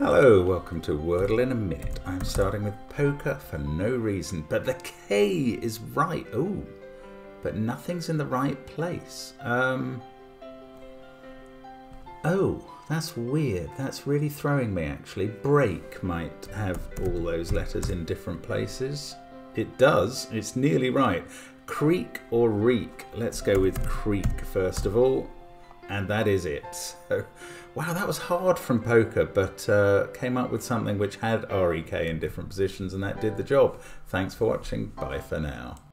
Hello, welcome to Wordle in a Minute. I'm starting with poker for no reason, but the K is right. Oh, but nothing's in the right place. Um. Oh, that's weird. That's really throwing me actually. Break might have all those letters in different places. It does. It's nearly right. Creek or reek? Let's go with creek first of all. And that is it. So, wow, that was hard from poker, but uh, came up with something which had REK in different positions and that did the job. Thanks for watching. Bye for now.